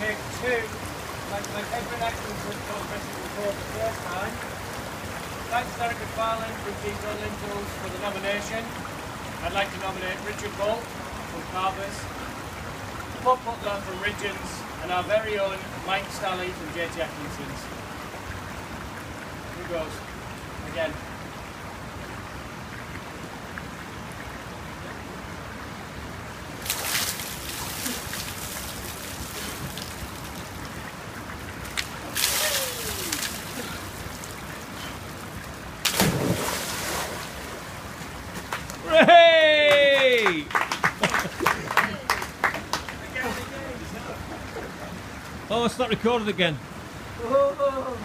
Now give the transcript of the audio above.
take two. I'd like to thank everyone acting for the first time. Thanks Derrick McFarland from Keystone Lintels for the nomination. I'd like to nominate Richard Bolt from Carvers, Bob Butler from Ridgeons, and our very own Mike Stally from JT Atkinson's. Who goes? Again. Hooray! oh, it's not recorded again. Oh.